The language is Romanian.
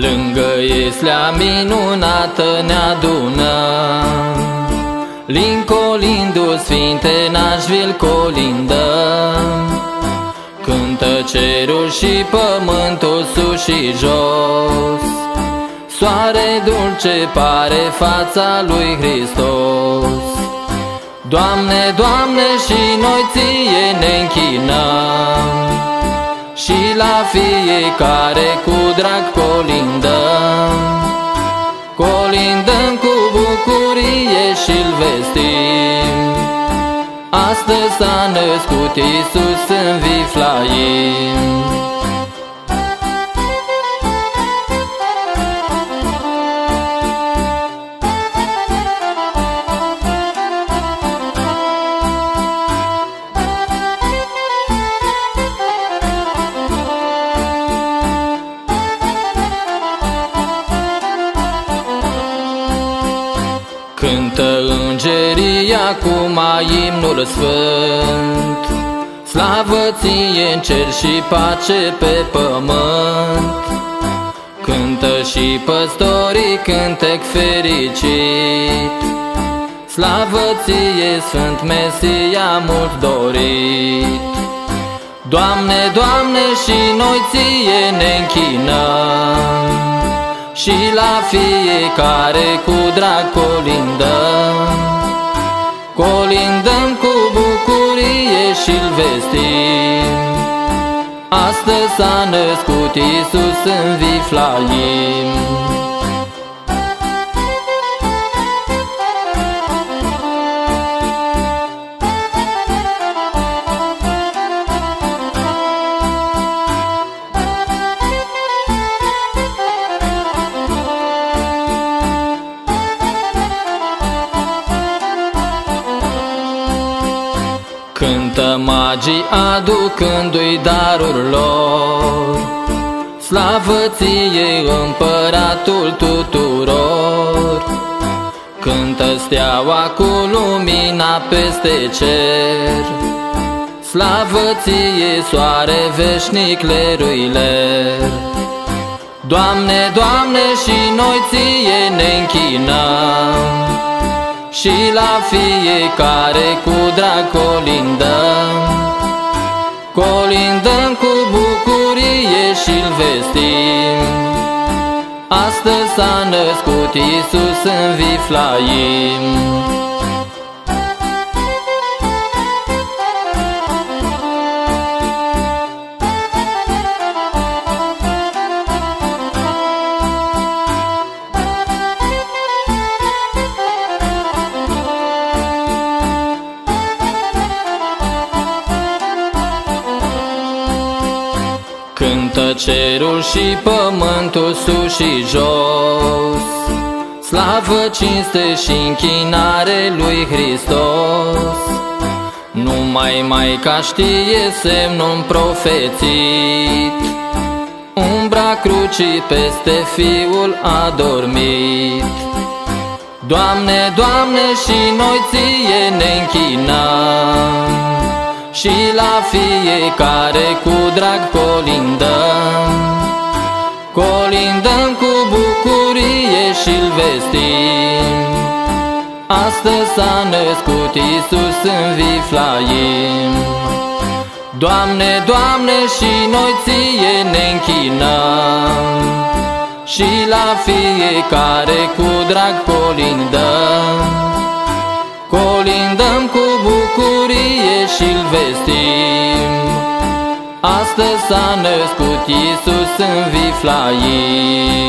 Lângă Ieslea minunată ne adunăm Lincolindu Sfinte Nashville colindăm Cântă cerul și pământul sus și jos. Soare dulce pare fața lui Hristos. Doamne, Doamne și noi ție ne închinăm și la fiecare cu drag colindăm. Colindăm cu bucurie și-l vestim. Astăzi s-a născut Iisus în Viflaim acum imnul sfânt. Slavă ție în cer și pace pe pământ. Cântă și păstorii cântec fericit. Slavă ție, Sfânt Mesia, mult dorit. Doamne, Doamne, și noi ție ne închinăm. Și la fiecare cu drag colindăm Colindăm cu bucurie și-l vestim. Astăzi s-a născut Iisus în Viflaim Cântă magii aducându-i darul lor. Slavă ție împăratul tuturor. Cântă steaua cu lumina peste cer. Slavă ție soare veșnic leruiler Doamne, Doamne și noi ție ne închinăm și la fiecare cu drag colindăm. Colindăm cu bucurie și-l vestim. Astăzi s-a născut Iisus în Viflaim Cântă cerul și pământul sus și jos. Slavă, cinste și închinare lui Hristos. Numai Maica știe semnul profețit. Umbra crucii peste Fiul a dormit Doamne, Doamne și noi ție ne închinăm și la fiecare cu drag colindăm Colindăm cu bucurie și-l vestim. Astăzi s-a născut Iisus în Viflaim. Doamne, Doamne și noi ție ne închinăm. Și la fiecare cu drag colindăm. Colindăm cu bucurie și-l vestim. Astăzi s-a născut Iisus în Viflaim